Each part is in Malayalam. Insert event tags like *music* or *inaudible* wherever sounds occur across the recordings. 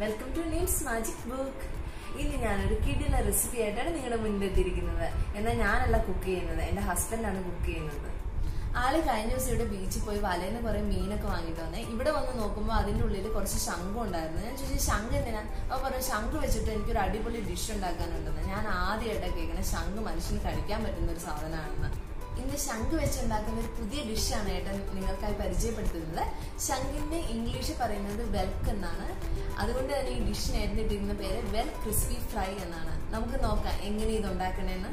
Welcome to Neem's magic book ഇന്ന് ഞാനൊരു കിടില റെസിപ്പി ആയിട്ടാണ് നിങ്ങളുടെ മുന്നിലെത്തിയിരിക്കുന്നത്. എന്നാൽ ഞാനല്ല കുക്ക് ചെയ്യുന്നത്. എന്റെ ഹസ്ബൻഡാണ് കുക്ക് ചെയ്യുന്നത്. ആൾ കഴിഞ്ഞ ദിവസം ഇവിടെ ബീച്ചിൽ പോയി വലയിൽ കുറെ മീനൊക്കെ വാങ്ങിട്ട് വന്നേ. ഇവിടെ വന്ന് നോക്കുമ്പോൾ അതിന്റെ ഉള്ളിൽ കുറച്ച് ശംഖം ഉണ്ടായിരുന്നു. ഞാൻ ചോദിച്ചു ശംഖ് എന്തിനാ? അപ്പോൾ പറഞ്ഞു ശംഖ് വെച്ചിട്ട് എനിക്കൊരു അടിപൊളി ഡിഷ് ഉണ്ടാക്കാനുണ്ടെന്ന്. ഞാൻ ആദ്യമായിട്ടാണ് കേൾക്കുന്നത് ശംഖ് മനുഷ്യന് കഴിക്കാൻ പറ്റുന്ന ഒരു സാധനമാണെന്ന്. ഇന്ന് ശംഖ് വെച്ചുണ്ടാക്കുന്ന ഒരു പുതിയ ഡിഷാണ് ഏട്ടൻ നിങ്ങൾക്കായി പരിചയപ്പെടുത്തുന്നത്. ശംഖിന്റെ ഇംഗ്ലീഷ് പറയുന്നത് വെൽക്ക് എന്നാണ്. അതുകൊണ്ട് തന്നെ ഈ ഡിഷിന് എഴുതിട്ടിരിക്കുന്ന പേര് വെൽ ക്രിസ്പി ഫ്രൈ എന്നാണ്. നമുക്ക് നോക്കാം എങ്ങനെ ഇത് ഉണ്ടാക്കണേന്ന്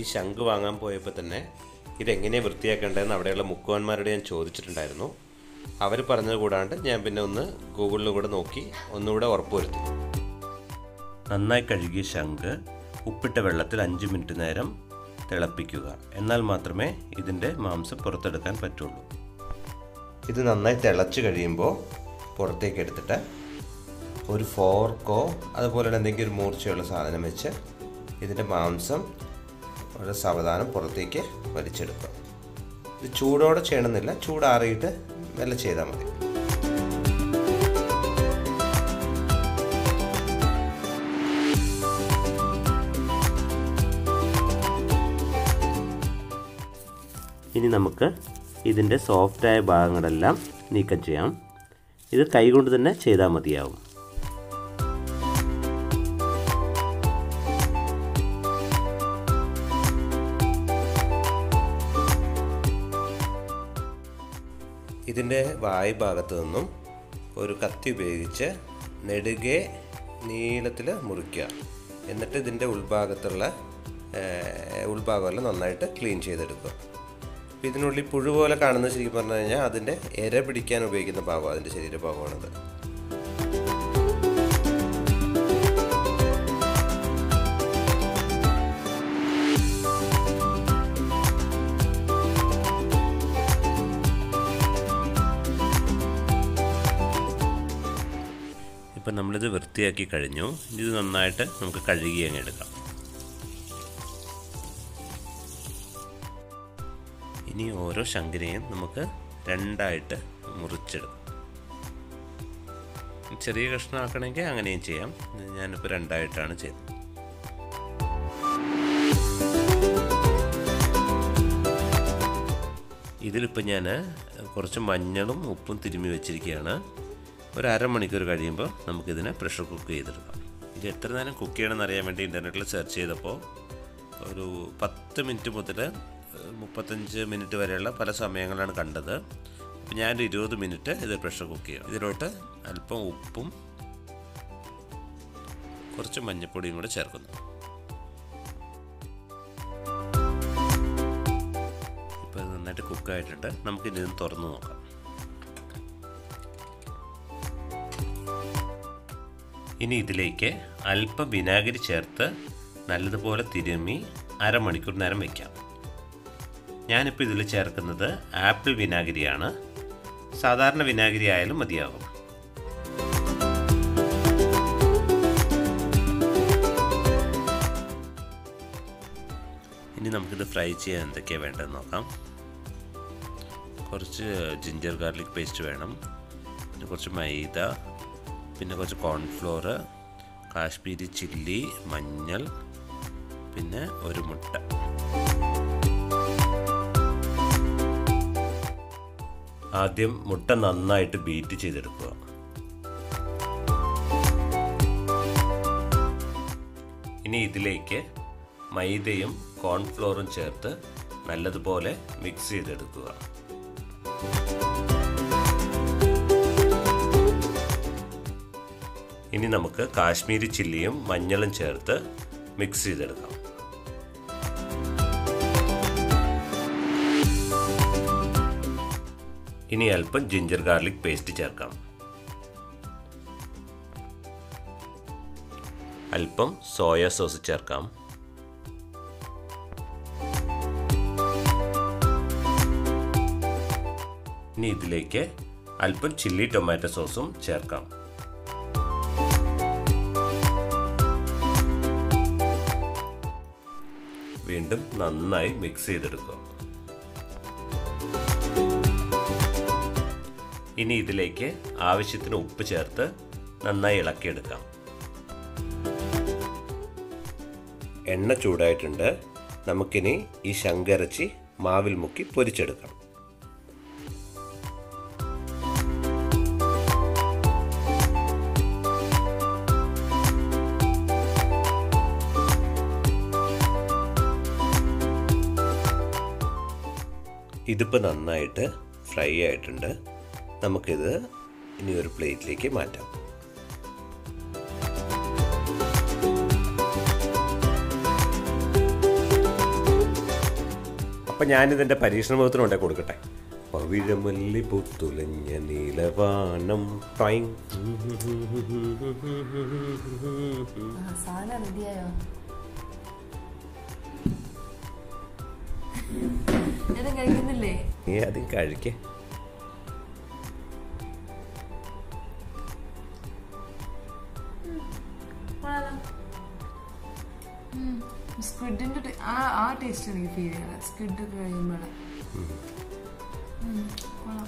ഈ ശംഖ് വാങ്ങാൻ പോയപ്പോൾ തന്നെ ഇതെങ്ങനെ വൃത്തിയാക്കേണ്ടതെന്ന് അവിടെയുള്ള മുക്കുവന്മാരോട് ഞാൻ ചോദിച്ചിട്ടുണ്ടായിരുന്നു. അവർ പറഞ്ഞത് കൂടാണ്ട് ഞാൻ പിന്നെ ഒന്ന് ഗൂഗിളിൽ കൂടെ നോക്കി ഒന്നുകൂടെ ഉറപ്പുവരുത്തി. നന്നായി കഴുകിയ ശംഖ് ഉപ്പിട്ട വെള്ളത്തിൽ അഞ്ച് മിനിറ്റ് നേരം തിളപ്പിക്കുക. എന്നാൽ മാത്രമേ ഇതിന്റെ മാംസം പുറത്തെടുക്കാൻ പറ്റുള്ളൂ. ഇത് നന്നായി തിളച്ച് കഴിയുമ്പോൾ പുറത്തേക്ക് എടുത്തിട്ട് ഒരു ഫോർക്കോ അതുപോലെ എന്തെങ്കിലും ഒരു മൂർച്ചയുള്ള സാധനം വെച്ച് ഇതിന്റെ മാംസം വളരെ സാവധാനം പുറത്തേക്ക് വലിച്ചെടുക്കുക. ഇത് ചൂടോടെ ചെയ്യണമെന്നില്ല. ചൂടാറിയിട്ട് മെല്ലെ ചെയ്താൽ മതി. ഇനി നമുക്ക് ഇതിന്റെ സോഫ്റ്റായ ഭാഗങ്ങളെല്ലാം നീക്കം ചെയ്യാം. ഇത് കൈകൊണ്ട് തന്നെ ചെയ്താൽ മതിയാവും. ഇതിന്റെ വായ് ഭാഗത്തു നിന്നും ഒരു കത്തി ഉപയോഗിച്ച് നെടുകെ നീളത്തിൽ മുറിക്കുക. എന്നിട്ട് ഇതിന്റെ ഉൾഭാഗത്തുള്ള ഉൾഭാഗമെല്ലാം നന്നായിട്ട് ക്ലീൻ ചെയ്തെടുക്കുക. അപ്പോൾ ഇതിനുള്ളിൽ പുഴു പോലെ കാണുന്ന ശരിക്കും പറഞ്ഞു കഴിഞ്ഞാൽ അതിന്റെ എര പിടിക്കാൻ ഉപയോഗിക്കുന്ന ഭാഗം അതിന്റെ ശരീരഭാഗമാണത് ഇപ്പം നമ്മളിത് വൃത്തിയാക്കി കഴിഞ്ഞു. ഇത് നന്നായിട്ട് നമുക്ക് കഴുകി അങ്ങ് എടുക്കാം. ഇനി ഓരോ ശങ്കരയും നമുക്ക് രണ്ടായിട്ട് മുറിച്ചിടും ചെറിയ കഷ്ണമാക്കണമെങ്കിൽ അങ്ങനെയും ചെയ്യാം. ഞാനിപ്പോൾ രണ്ടായിട്ടാണ് ചെയ്തത്. ഇതിലിപ്പോൾ ഞാൻ കുറച്ച് മഞ്ഞളും ഉപ്പും തിരുമ്മി വെച്ചിരിക്കുകയാണ്. ഒരു അരമണിക്കൂർ കഴിയുമ്പോൾ നമുക്കിതിനെ പ്രഷർ കുക്ക് ചെയ്തെടുക്കാം. ഇത് എത്ര നേരം കുക്ക് ചെയ്യണമെന്ന് അറിയാൻ വേണ്ടി ഇന്റർനെറ്റിൽ സെർച്ച് ചെയ്തപ്പോൾ ഒരു പത്ത് മിനിറ്റ് മുതൽ മുപ്പത്തഞ്ച് മിനിറ്റ് വരെയുള്ള പല സമയങ്ങളാണ് കണ്ടത്. അപ്പോൾ ഞാനൊരു ഇരുപത് മിനിറ്റ് ഇത് പ്രഷർ കുക്ക് ചെയ്യാം. ഇതിലോട്ട് അല്പം ഉപ്പും കുറച്ച് മഞ്ഞൾപ്പൊടിയും കൂടെ ചേർക്കുന്നു. ഇപ്പോൾ ഇത് നന്നായിട്ട് കുക്കായിട്ടുണ്ട് നമുക്കിനി ഇത് തുറന്ന് നോക്കാം. ഇനി ഇതിലേക്ക് അല്പം വിനാഗിരി ചേർത്ത് നല്ലതുപോലെ തിരുമ്മി അരമണിക്കൂർ നേരം വയ്ക്കാം ഞാനിപ്പോൾ ഇതിൽ ചേർക്കുന്നത് ആപ്പിൾ വിനാഗിരിയാണ്. സാധാരണ വിനാഗിരി ആയാലും മതിയാകും. ഇനി നമുക്കിത് ഫ്രൈ ചെയ്യാൻ എന്തൊക്കെയാണ് വേണ്ടതെന്ന് നോക്കാം. കുറച്ച് ജിഞ്ചർ ഗാർലിക് പേസ്റ്റ് വേണം. പിന്നെ കുറച്ച് മൈദ പിന്നെ കുറച്ച് കോൺഫ്ലോർ കാശ്മീരി ചില്ലി മഞ്ഞൾ പിന്നെ ഒരു മുട്ട. ആദ്യം മുട്ട നന്നായിട്ട് ബീറ്റ് ചെയ്തെടുക്കുക. ഇനി ഇതിലേക്ക് മൈദയും കോൺഫ്ലോറും ചേർത്ത് നല്ലതുപോലെ മിക്സ് ചെയ്തെടുക്കുക. ഇനി നമുക്ക് കാശ്മീരി ചില്ലിയും മഞ്ഞളും ചേർത്ത് മിക്സ് ചെയ്തെടുക്കാം. ഇനി അല്പം ജിഞ്ചർ ഗാർലിക് പേസ്റ്റ് ചേർക്കാം. അല്പം സോയ സോസ് ചേർക്കാം. ഇനി ഇതിലേക്ക് അല്പം ചില്ലി ടൊമാറ്റോ സോസും ചേർക്കാം. വീണ്ടും നന്നായി മിക്സ് ചെയ്തെടുക്കുക. ഇനി ഇതിലേക്ക് ആവശ്യത്തിന് ഉപ്പ് ചേർത്ത് നന്നായി ഇളക്കിയെടുക്കാം. എണ്ണ ചൂടായിട്ടുണ്ട്. നമുക്കിനി ഈ ശങ്കരച്ചി മാവിൽ മുക്കി പൊരിച്ചെടുക്കാം. ഇതിപ്പോൾ നന്നായിട്ട് ഫ്രൈ ആയിട്ടുണ്ട്. നമുക്കിത് ഇനി ഒരു പ്ലേറ്റിലേക്ക് മാറ്റാം. അപ്പം ഞാനിതിന്റെ പരീക്ഷണ മുഖത്തിന് കൊണ്ടേ കൊടുക്കട്ടെ. പവിഴമല്ലി പുത്തുലഞ്ഞ നീലവാനം ടൈം നീ ആദ്യം കഴിക്കേ. സ്ക്വിഡിന്റെ ആ ആ ടേസ്റ്റ് എനിക്ക് ഫീൽ ചെയ്യണം സ്ക്വിഡ് കഴിയുമ്പോൾ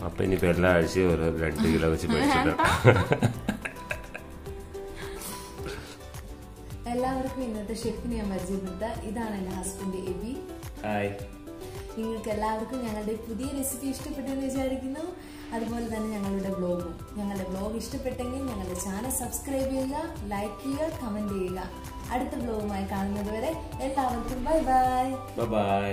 അപ്പൊ ഇനിയിപ്പോൾ എല്ലാ ആഴ്ചയും ഓരോ രണ്ട് കിലോ വെച്ച് മേടിച്ചിട്ട് *laughs* എല്ലാവർക്കും ഇന്നത്തെ ഷെഫിനെ ഞാൻ പരിചയപ്പെടുത്ത. ഇതാണ് എന്റെ ഹസ്ബൻഡ് എബി. ഹായ് നിങ്ങൾക്ക് എല്ലാവർക്കും ഞങ്ങളുടെ പുതിയ റെസിപ്പി ഇഷ്ടപ്പെട്ടെന്ന് വിചാരിക്കുന്നു. അതുപോലെ തന്നെ ഞങ്ങളുടെ ബ്ലോഗും ഞങ്ങളുടെ ബ്ലോഗ് ഇഷ്ടപ്പെട്ടെങ്കിൽ ഞങ്ങളുടെ ചാനൽ സബ്സ്ക്രൈബ് ചെയ്യുക ലൈക്ക് ചെയ്യുക കമന്റ് ചെയ്യുക. അടുത്ത ബ്ലോഗുമായി കാണുന്നതുവരെ എല്ലാവർക്കും ബൈ ബൈ ബൈ